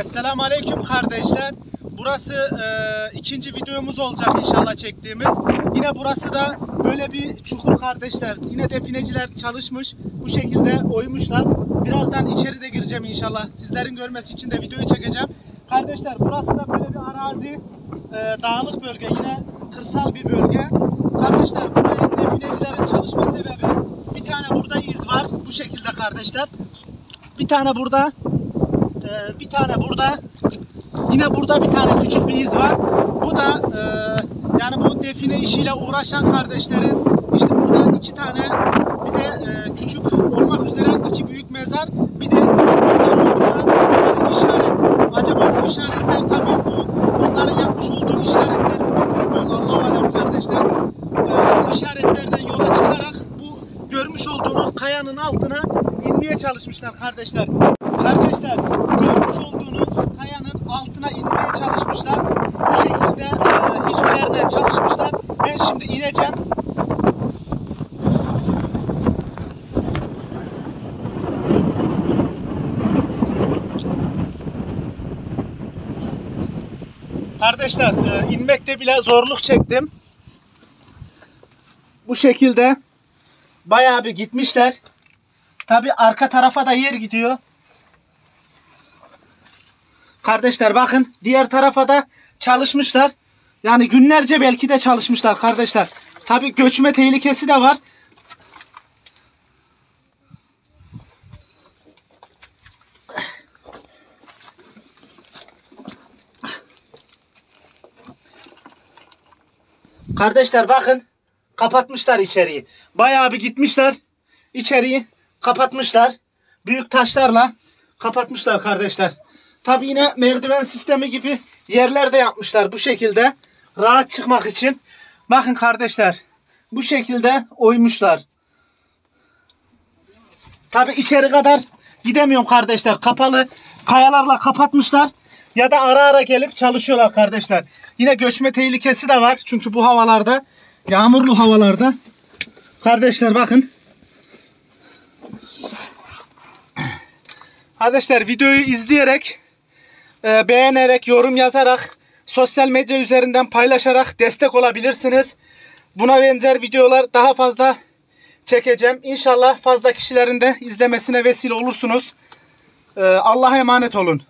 Esselamu Aleyküm kardeşler. Burası e, ikinci videomuz olacak inşallah çektiğimiz. Yine burası da böyle bir çukur kardeşler. Yine defineciler çalışmış. Bu şekilde oymuşlar. Birazdan içeri de gireceğim inşallah. Sizlerin görmesi için de videoyu çekeceğim. Kardeşler burası da böyle bir arazi. e, dağlık bölge. Yine kırsal bir bölge. Kardeşler burada definecilerin çalışma sebebi bir tane burada iz var. Bu şekilde kardeşler. Bir tane burada ee, bir tane burada yine burada bir tane küçük bir iz var. Bu da e, yani bu define işiyle uğraşan kardeşlerin işte burada iki tane bir de e, küçük olmak üzere iki büyük mezar bir de küçük mezar olduğuna yani işaret. Acaba bu işaretler tabii bu onların yapmış olduğu işaretler biz bilmiyoruz Allahu alem kardeşler. E, işaretlerden yola çıkarak görmüş olduğunuz kayanın altına inmeye çalışmışlar kardeşler. Kardeşler görmüş olduğunuz kayanın altına inmeye çalışmışlar. Bu şekilde e, ilgilerine çalışmışlar. Ben şimdi ineceğim. Kardeşler e, inmekte bile zorluk çektim. Bu şekilde bayağı bir gitmişler. Tabi arka tarafa da yer gidiyor. Kardeşler bakın diğer tarafa da çalışmışlar. Yani günlerce belki de çalışmışlar kardeşler. Tabi göçme tehlikesi de var. Kardeşler bakın kapatmışlar içeriği. Bayağı bir gitmişler. İçeriği kapatmışlar. Büyük taşlarla kapatmışlar kardeşler. Tabi yine merdiven sistemi gibi yerler de yapmışlar bu şekilde. Rahat çıkmak için. Bakın kardeşler. Bu şekilde oymuşlar. Tabi içeri kadar gidemiyorum kardeşler. Kapalı kayalarla kapatmışlar. Ya da ara ara gelip çalışıyorlar kardeşler. Yine göçme tehlikesi de var. Çünkü bu havalarda yağmurlu havalarda kardeşler bakın Arkadaşlar videoyu izleyerek, e, beğenerek, yorum yazarak, sosyal medya üzerinden paylaşarak destek olabilirsiniz. Buna benzer videolar daha fazla çekeceğim. İnşallah fazla kişilerin de izlemesine vesile olursunuz. E, Allah'a emanet olun.